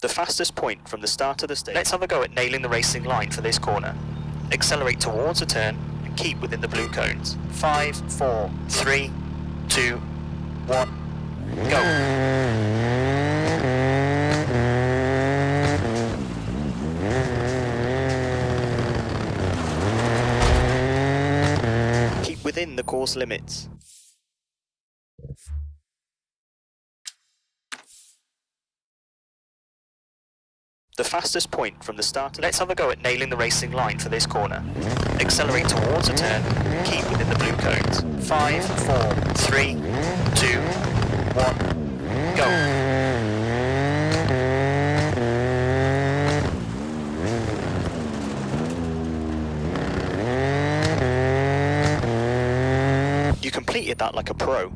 The fastest point from the start of the stage. Let's have a go at nailing the racing line for this corner. Accelerate towards a turn and keep within the blue cones. Five, four, three, two, one, go. Keep within the course limits. Fastest point from the start. Let's have a go at nailing the racing line for this corner. Accelerate towards a turn, keep within the blue cones. Five, four, three, two, one, go. You completed that like a pro.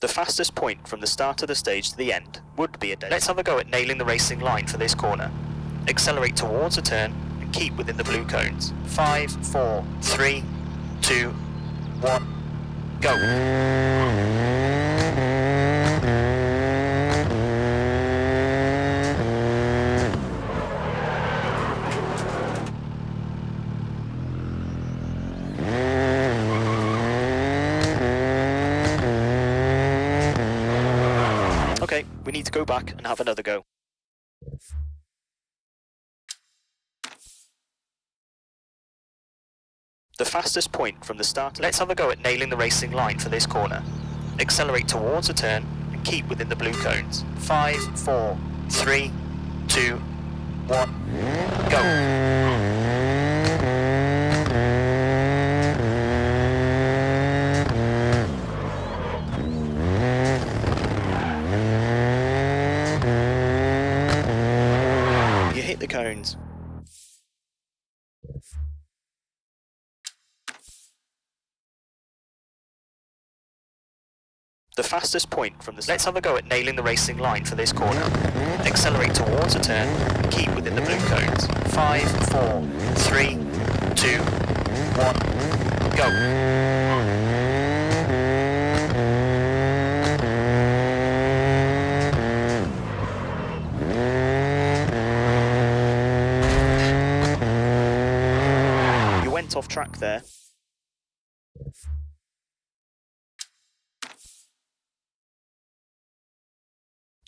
The fastest point from the start of the stage to the end would be a dead. Let's have a go at nailing the racing line for this corner. Accelerate towards a turn and keep within the blue cones. Five, four, three, two, one, go. Go back and have another go. The fastest point from the start. Let's have a go at nailing the racing line for this corner. Accelerate towards a turn and keep within the blue cones. Five, four, three, two, one, go. The fastest point from the... Let's have a go at nailing the racing line for this corner. Accelerate towards a turn keep within the blue cones. Five, four, three, two, one, go. Track there.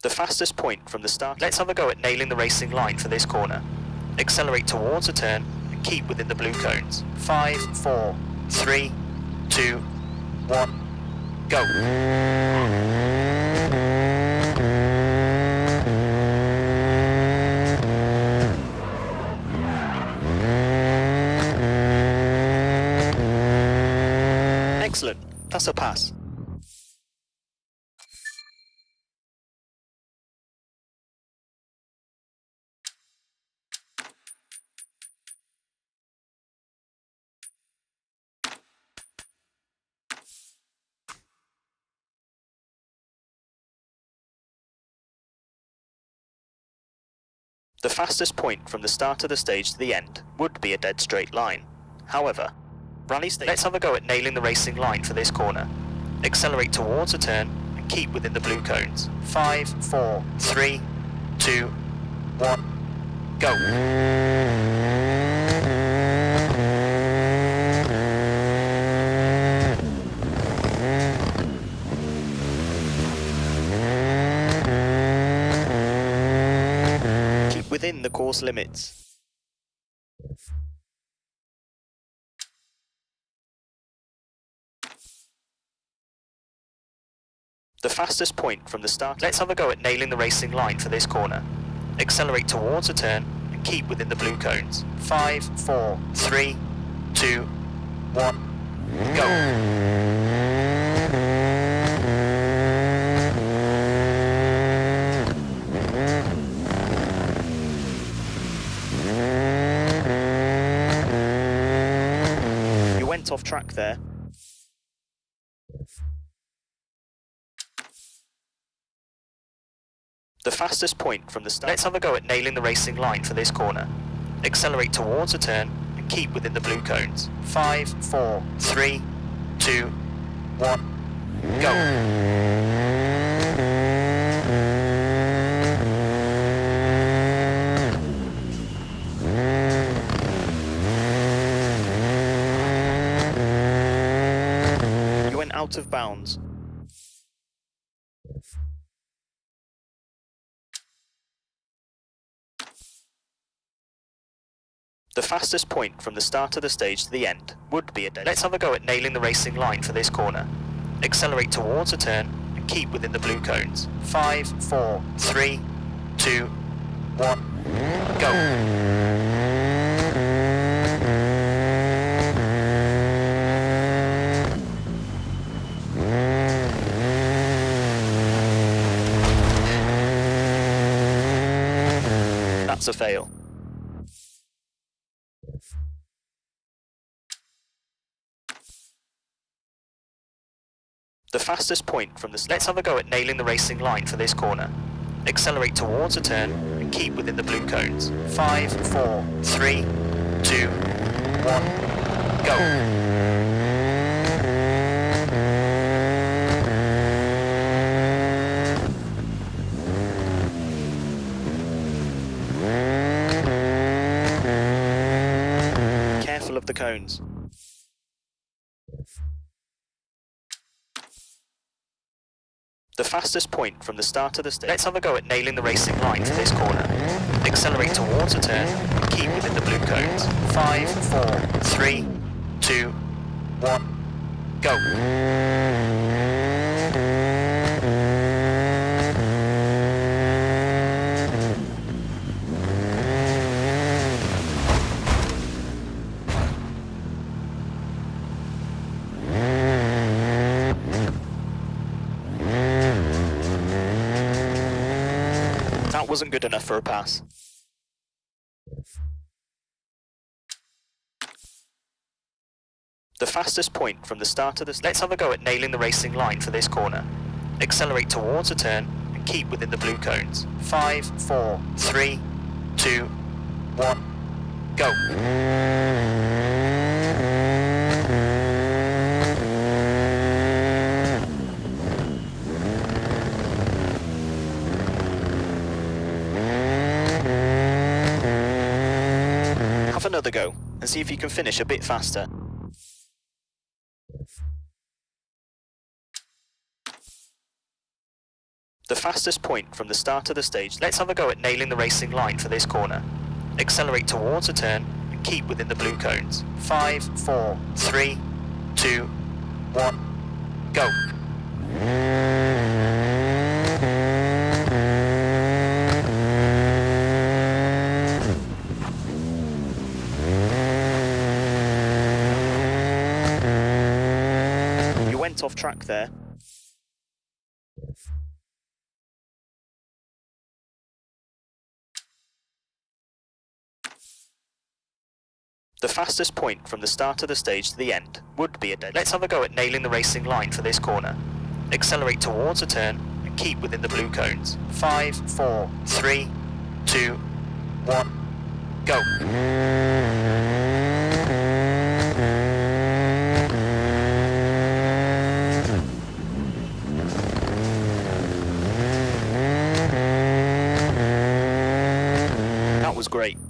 The fastest point from the start. Let's have a go at nailing the racing line for this corner. Accelerate towards a turn and keep within the blue cones. Five, four, three, two, one, go. That's a pass. The fastest point from the start of the stage to the end would be a dead straight line. However, rally. Let's have a go at nailing the racing line for this corner. Accelerate towards a turn and keep within the blue cones. Five, four, three, two, one, go. Keep within the course limits. The fastest point from the start. Let's have a go at nailing the racing line for this corner. Accelerate towards a turn and keep within the blue cones. Five, four, three, two, one, go. You went off track there. Fastest point from the start. Let's have a go at nailing the racing line for this corner. Accelerate towards a turn and keep within the blue cones. Five, four, three, two, one, go. You went out of bounds. The fastest point from the start of the stage to the end would be a dead. Let's have a go at nailing the racing line for this corner. Accelerate towards a turn and keep within the blue cones. Five, four, three, two, one, go. That's a fail. Fastest point from this. Let's have a go at nailing the racing line for this corner. Accelerate towards a turn and keep within the blue cones. Five, four, three, two, one, go. Careful of the cones. The fastest point from the start of the stage. Let's have a go at nailing the racing line for this corner. Accelerate towards a turn and keep within the blue cones. Five, four, three, two, one, go. Wasn't good enough for a pass. The fastest point from the start of this... Let's have a go at nailing the racing line for this corner. Accelerate towards a turn and keep within the blue cones. Five, four, three, two, one, go. Another go and see if you can finish a bit faster. The fastest point from the start of the stage. Let's have a go at nailing the racing line for this corner. Accelerate towards a turn and keep within the blue cones. Five, four, three, two, one, go. You went off track there. The fastest point from the start of the stage to the end would be a dead. Let's have a go at nailing the racing line for this corner. Accelerate towards a turn and keep within the blue cones. Five, four, three, two, one, go. That was great.